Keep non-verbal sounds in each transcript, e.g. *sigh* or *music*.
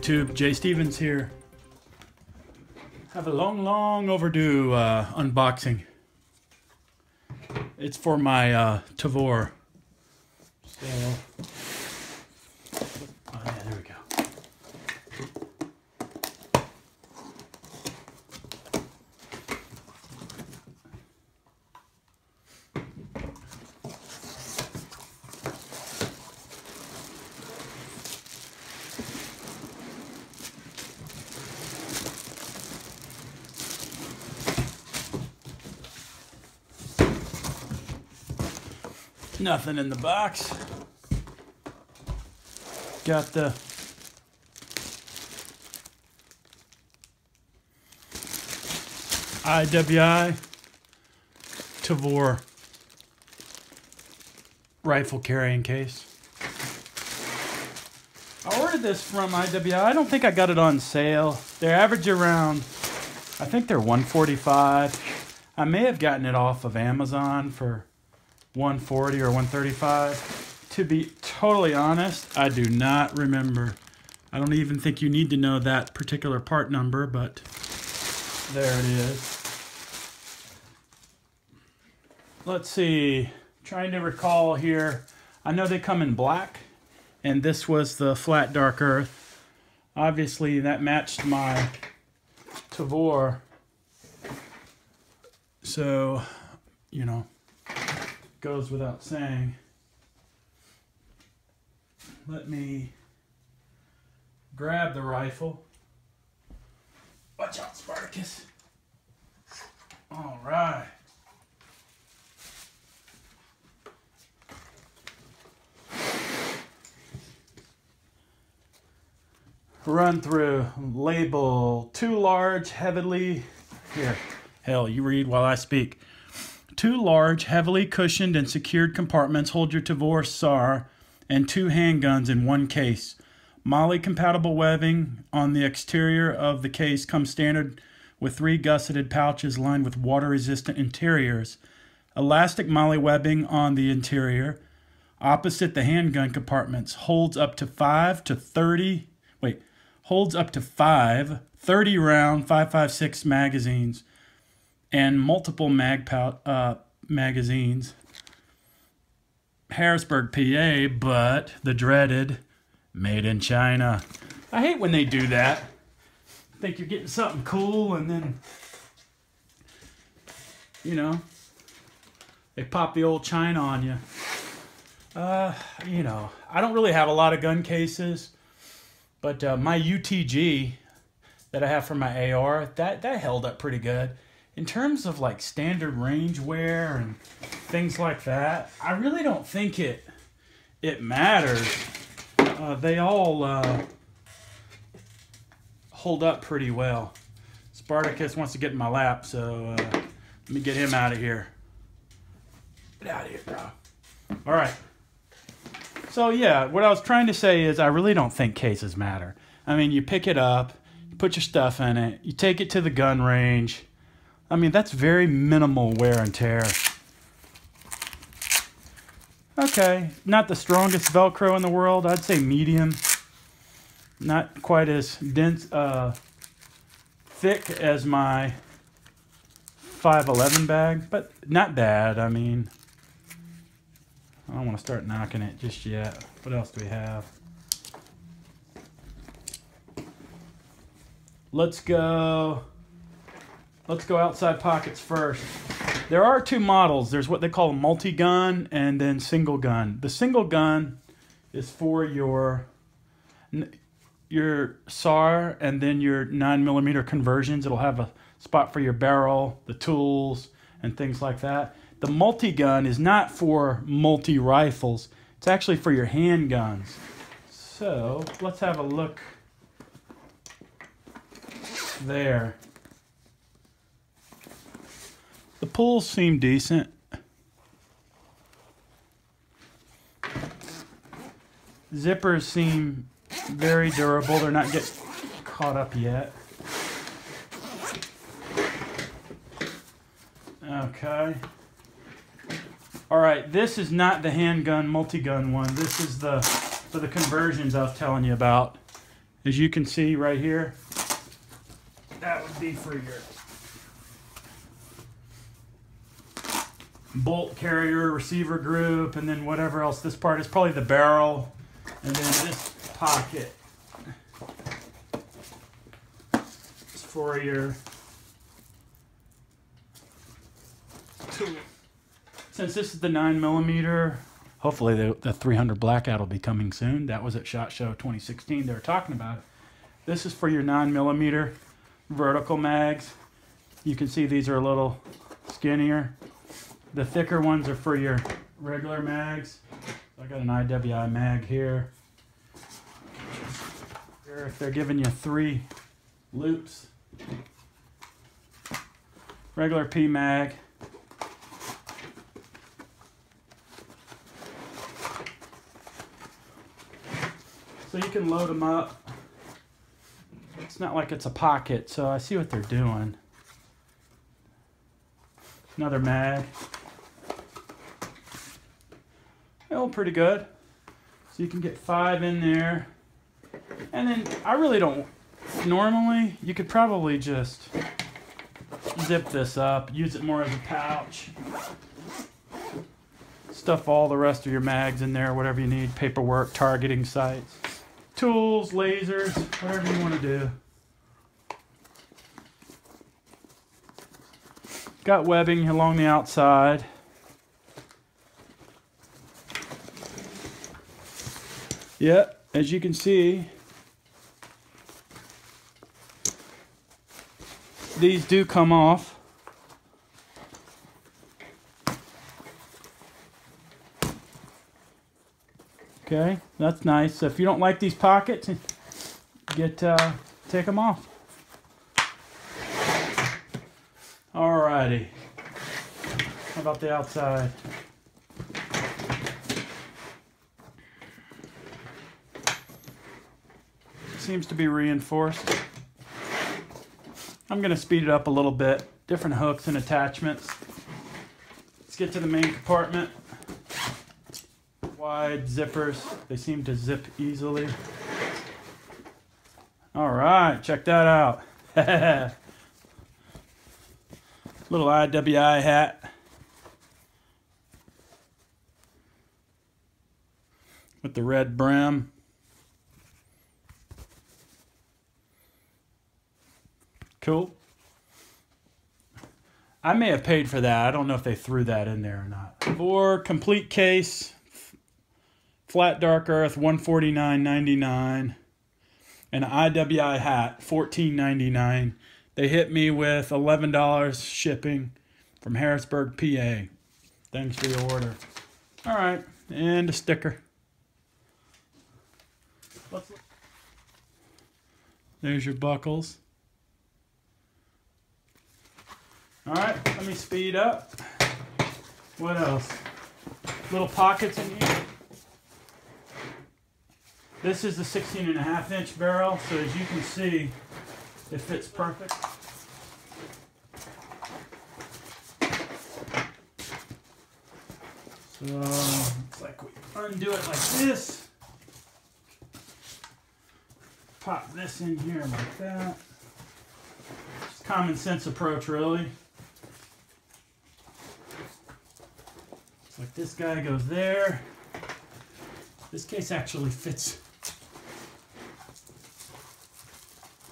YouTube? Jay Stevens here. Have a long, long overdue uh, unboxing. It's for my uh, Tavor. So, oh yeah, there we go. Nothing in the box. Got the IWI Tavor rifle carrying case. I ordered this from IWI. I don't think I got it on sale. They're average around, I think they're 145. I may have gotten it off of Amazon for 140 or 135. To be totally honest, I do not remember. I don't even think you need to know that particular part number, but there it is. Let's see. Trying to recall here. I know they come in black, and this was the flat dark earth. Obviously, that matched my Tavor. So, you know, goes without saying. Let me grab the rifle. Watch out, Spartacus. All right. Run through label too large, heavily. Here, hell, you read while I speak. Two large, heavily cushioned and secured compartments hold your Tavor SAR and two handguns in one case. MOLLE compatible webbing on the exterior of the case comes standard with three gusseted pouches lined with water resistant interiors. Elastic MOLLE webbing on the interior. Opposite the handgun compartments holds up to 5 to 30 wait, holds up to 5 30 round 556 magazines and multiple mag uh, magazines. Harrisburg, PA, but the dreaded made in China. I hate when they do that. Think you're getting something cool and then, you know, they pop the old China on you. Uh, you know, I don't really have a lot of gun cases, but uh, my UTG that I have for my AR, that, that held up pretty good in terms of like standard range wear and things like that, I really don't think it it matters. Uh, they all uh, hold up pretty well. Spartacus wants to get in my lap, so uh, let me get him out of here. Get out of here, bro. All right. So yeah, what I was trying to say is I really don't think cases matter. I mean, you pick it up, you put your stuff in it, you take it to the gun range I mean, that's very minimal wear and tear. Okay, not the strongest Velcro in the world. I'd say medium. Not quite as dense, uh, thick as my 511 bag, but not bad. I mean, I don't want to start knocking it just yet. What else do we have? Let's go Let's go outside pockets first. There are two models. There's what they call a multi-gun and then single gun. The single gun is for your your SAR and then your 9 millimeter conversions. It'll have a spot for your barrel, the tools, and things like that. The multi-gun is not for multi-rifles. It's actually for your handguns. So let's have a look there. The pulls seem decent. Zippers seem very durable. They're not getting caught up yet. Okay. All right, this is not the handgun multi-gun one. This is the for the conversions I was telling you about. as you can see right here, that would be for your bolt carrier receiver group and then whatever else. This part is probably the barrel and then this pocket is for your tool since this is the 9 millimeter hopefully the, the 300 blackout will be coming soon. That was at shot show 2016 they were talking about it. This is for your 9 millimeter vertical mags. You can see these are a little skinnier the thicker ones are for your regular mags. I got an IWI mag here. If they're giving you three loops, regular PMAG. So you can load them up. It's not like it's a pocket, so I see what they're doing. Another mag. Oh, pretty good. So you can get five in there. And then I really don't, normally you could probably just zip this up, use it more as a pouch. Stuff all the rest of your mags in there, whatever you need, paperwork, targeting sights, tools, lasers, whatever you want to do. Got webbing along the outside. Yeah, as you can see, these do come off. Okay, that's nice. So if you don't like these pockets, get uh, take them off. Alrighty. How about the outside? Seems to be reinforced. I'm going to speed it up a little bit. Different hooks and attachments. Let's get to the main compartment. Wide zippers. They seem to zip easily. All right, check that out. *laughs* Little IWI hat. With the red brim. Cool. I may have paid for that. I don't know if they threw that in there or not. For complete case, flat dark earth, one forty nine ninety nine, an IWI hat, fourteen ninety nine. They hit me with eleven dollars shipping from Harrisburg, PA. Thanks for your order. All right, and a sticker. There's your buckles. All right, let me speed up. What else? Little pockets in here. This is the 16 and a half inch barrel, so as you can see, it fits perfect. So, it's like we undo it like this. Pop this in here like that. Just common sense approach, really. Like this guy goes there. This case actually fits.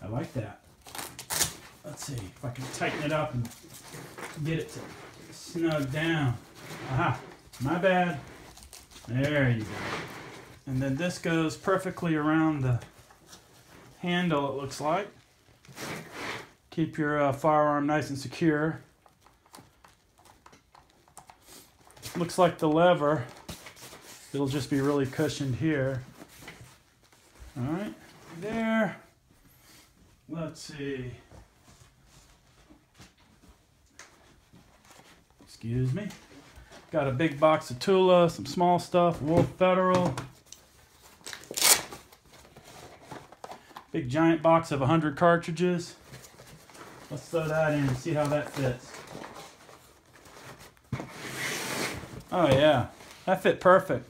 I like that. Let's see if I can tighten it up and get it to snug down. Aha, my bad. There you go. And then this goes perfectly around the handle, it looks like. Keep your uh, firearm nice and secure. Looks like the lever, it'll just be really cushioned here. All right, there. Let's see. Excuse me. Got a big box of Tula, some small stuff, Wolf Federal. Big giant box of 100 cartridges. Let's throw that in and see how that fits. Oh yeah, that fit perfect.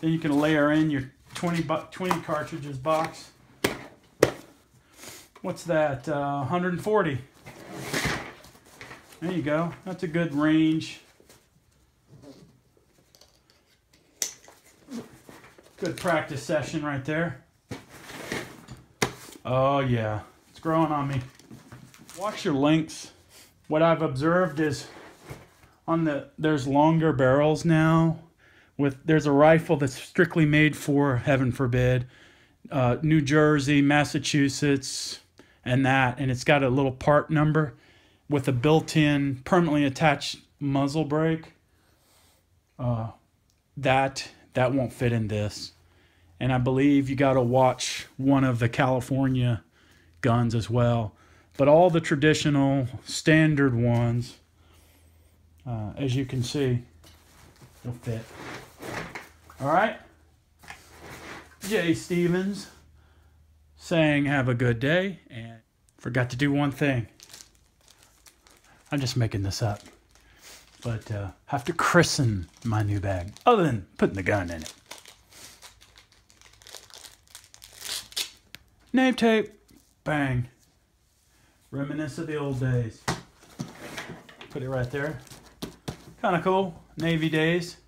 Then you can layer in your 20, 20 cartridges box. what's that? Uh, 140. There you go. That's a good range. Good practice session right there. Oh yeah, it's growing on me. Watch your lengths. What I've observed is on the there's longer barrels now. With there's a rifle that's strictly made for heaven forbid, uh, New Jersey, Massachusetts, and that, and it's got a little part number with a built-in permanently attached muzzle brake. Uh, that that won't fit in this. And I believe you got to watch one of the California guns as well. But all the traditional standard ones, uh, as you can see, it'll fit. All right. Jay Stevens saying have a good day and forgot to do one thing. I'm just making this up. But uh, have to christen my new bag, other than putting the gun in it. Name tape. Bang. Reminisce of the old days. Put it right there. Kind of cool. Navy days.